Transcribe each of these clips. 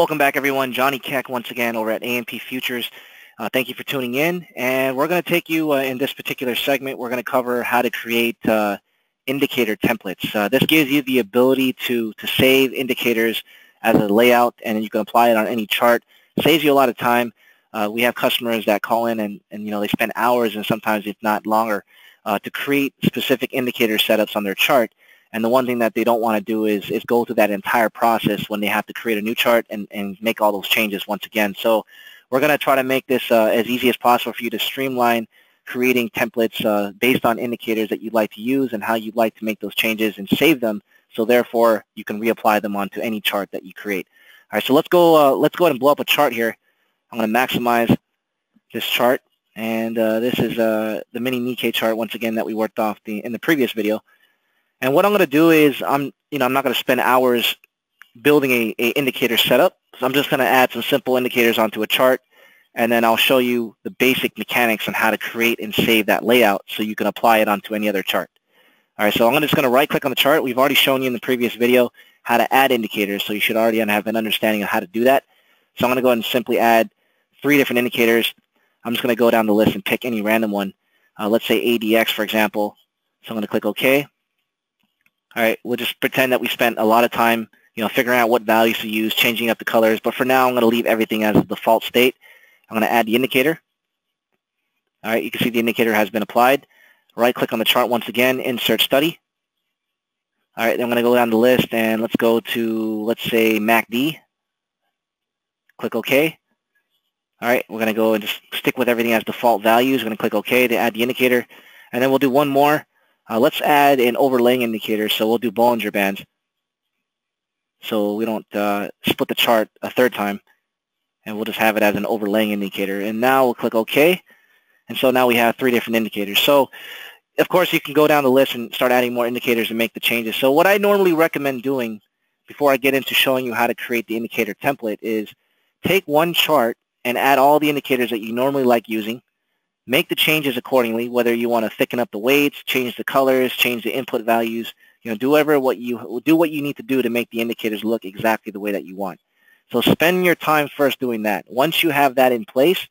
Welcome back, everyone. Johnny Keck once again over at AMP Futures. Uh, thank you for tuning in. And we're going to take you uh, in this particular segment. We're going to cover how to create uh, indicator templates. Uh, this gives you the ability to, to save indicators as a layout, and you can apply it on any chart. Saves you a lot of time. Uh, we have customers that call in and, and you know they spend hours and sometimes if not longer uh, to create specific indicator setups on their chart. And the one thing that they don't want to do is, is go through that entire process when they have to create a new chart and, and make all those changes once again. So we're going to try to make this uh, as easy as possible for you to streamline creating templates uh, based on indicators that you'd like to use and how you'd like to make those changes and save them. So therefore, you can reapply them onto any chart that you create. All right, so let's go. Uh, let's go ahead and blow up a chart here. I'm going to maximize this chart, and uh, this is uh, the mini Nikkei chart once again that we worked off the, in the previous video. And what I'm going to do is I'm, you know, I'm not going to spend hours building a, a indicator setup. So I'm just going to add some simple indicators onto a chart, and then I'll show you the basic mechanics on how to create and save that layout so you can apply it onto any other chart. All right, so I'm just going to right-click on the chart. We've already shown you in the previous video how to add indicators, so you should already have an understanding of how to do that. So I'm going to go ahead and simply add three different indicators. I'm just going to go down the list and pick any random one. Uh, let's say ADX, for example. So I'm going to click OK. All right, we'll just pretend that we spent a lot of time, you know, figuring out what values to use, changing up the colors. But for now, I'm going to leave everything as the default state. I'm going to add the indicator. All right, you can see the indicator has been applied. Right-click on the chart once again, Insert Study. All right, then I'm going to go down the list and let's go to, let's say, MACD. Click OK. All right, we're going to go and just stick with everything as default values. We're going to click OK to add the indicator. And then we'll do one more. Uh, let's add an overlaying indicator. So we'll do Bollinger Bands. So we don't uh, split the chart a third time. And we'll just have it as an overlaying indicator. And now we'll click OK. And so now we have three different indicators. So of course you can go down the list and start adding more indicators and make the changes. So what I normally recommend doing before I get into showing you how to create the indicator template is take one chart and add all the indicators that you normally like using Make the changes accordingly, whether you want to thicken up the weights, change the colors, change the input values. You know, do whatever what you do what you need to do to make the indicators look exactly the way that you want. So spend your time first doing that. Once you have that in place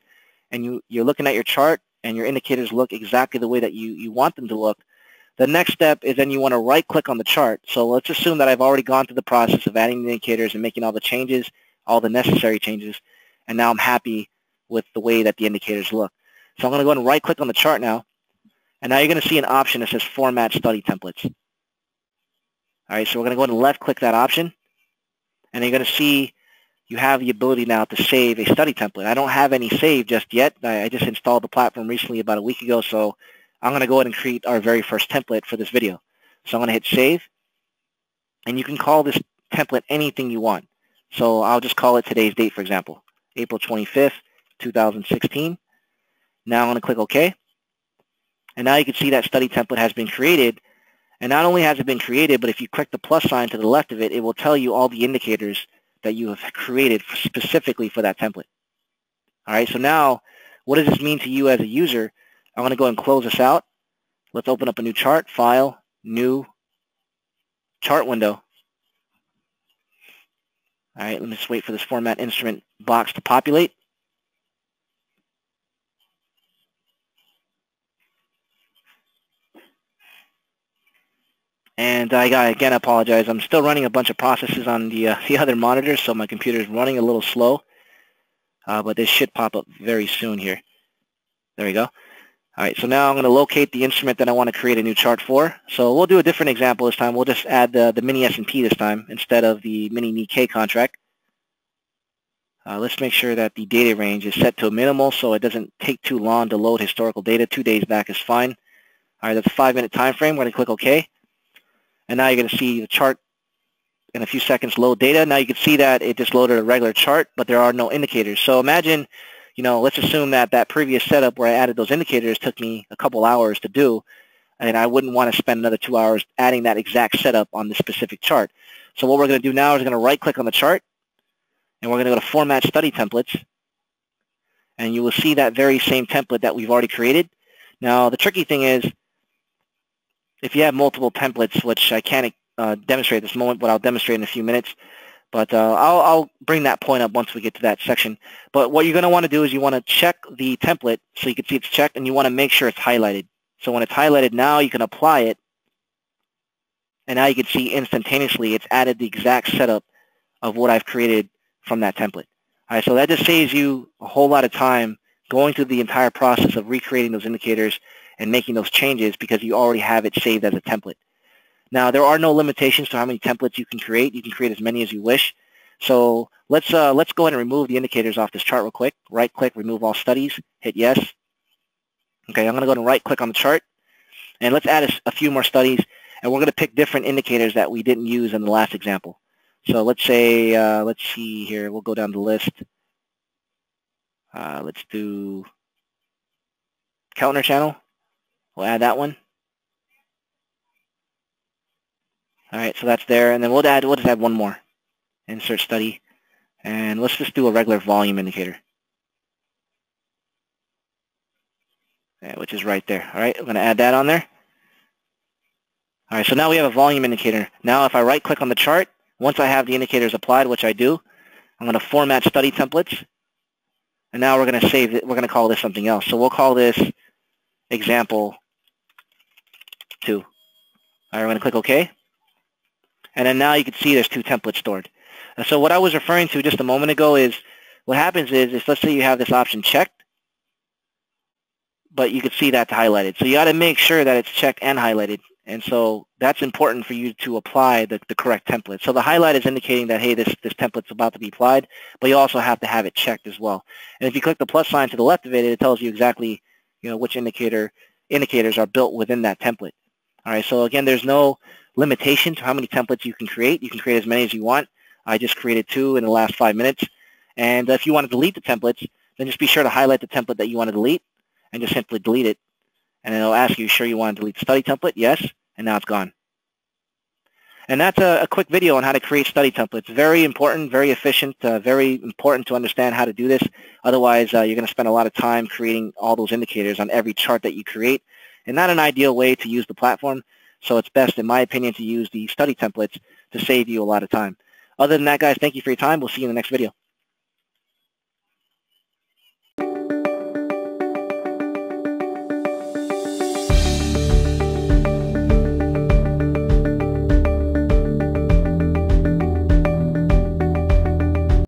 and you, you're looking at your chart and your indicators look exactly the way that you, you want them to look, the next step is then you want to right-click on the chart. So let's assume that I've already gone through the process of adding the indicators and making all the changes, all the necessary changes, and now I'm happy with the way that the indicators look. So I'm going to go ahead and right-click on the chart now. And now you're going to see an option that says Format Study Templates. All right, so we're going to go ahead and left-click that option. And you're going to see you have the ability now to save a study template. I don't have any saved just yet. I just installed the platform recently about a week ago, so I'm going to go ahead and create our very first template for this video. So I'm going to hit Save. And you can call this template anything you want. So I'll just call it today's date, for example, April 25th, 2016. Now I'm going to click OK. And now you can see that study template has been created. And not only has it been created, but if you click the plus sign to the left of it, it will tell you all the indicators that you have created specifically for that template. All right, so now what does this mean to you as a user? I'm going to go and close this out. Let's open up a new chart, File, New, Chart window. All right, let me just wait for this Format Instrument box to populate. And I again apologize. I'm still running a bunch of processes on the, uh, the other monitor, so my computer is running a little slow. Uh, but this should pop up very soon here. There we go. All right, so now I'm going to locate the instrument that I want to create a new chart for. So we'll do a different example this time. We'll just add the, the mini S&P this time instead of the mini Nikkei contract. Uh, let's make sure that the data range is set to a minimal so it doesn't take too long to load historical data. Two days back is fine. All right, that's a five-minute time frame. We're going to click OK. And now you're going to see the chart in a few seconds load data. Now you can see that it just loaded a regular chart, but there are no indicators. So imagine, you know, let's assume that that previous setup where I added those indicators took me a couple hours to do, and I wouldn't want to spend another two hours adding that exact setup on this specific chart. So what we're going to do now is we're going to right-click on the chart, and we're going to go to Format Study Templates, and you will see that very same template that we've already created. Now, the tricky thing is if you have multiple templates, which I can't uh, demonstrate at this moment, but I'll demonstrate in a few minutes, But uh, I'll, I'll bring that point up once we get to that section. But what you're going to want to do is you want to check the template so you can see it's checked, and you want to make sure it's highlighted. So when it's highlighted now, you can apply it, and now you can see instantaneously it's added the exact setup of what I've created from that template. All right, so that just saves you a whole lot of time going through the entire process of recreating those indicators and making those changes because you already have it saved as a template. Now, there are no limitations to how many templates you can create. You can create as many as you wish. So let's, uh, let's go ahead and remove the indicators off this chart real quick. Right-click, remove all studies, hit yes. Okay, I'm going to go and right-click on the chart. And let's add a, a few more studies. And we're going to pick different indicators that we didn't use in the last example. So let's say, uh, let's see here, we'll go down the list. Uh, let's do Keltner channel. We'll add that one. All right, so that's there, and then we'll add we'll just add one more. Insert study, and let's just do a regular volume indicator. Yeah, which is right there. All right, I'm going to add that on there. All right, so now we have a volume indicator. Now if I right-click on the chart, once I have the indicators applied, which I do, I'm going to format study templates. And now we're going to save it. We're going to call this something else. So we'll call this example 2. All right, we're going to click OK. And then now you can see there's two templates stored. And so what I was referring to just a moment ago is what happens is, is let's say you have this option checked, but you can see that's highlighted. So you got to make sure that it's checked and highlighted. And so that's important for you to apply the, the correct template. So the highlight is indicating that, hey, this, this template's about to be applied, but you also have to have it checked as well. And if you click the plus sign to the left of it, it tells you exactly you know, which indicator indicators are built within that template. All right, so again, there's no limitation to how many templates you can create. You can create as many as you want. I just created two in the last five minutes. And if you want to delete the templates, then just be sure to highlight the template that you want to delete and just simply delete it. And it'll ask you, sure you want to delete the study template? Yes. And now it's gone. And that's a, a, quick video on how to create study templates. Very important, very efficient, uh, very important to understand how to do this. Otherwise, uh, you're going to spend a lot of time creating all those indicators on every chart that you create. And not an ideal way to use the platform. So it's best, in my opinion, to use the study templates to save you a lot of time. Other than that, guys, thank you for your time. We'll see you in the next video.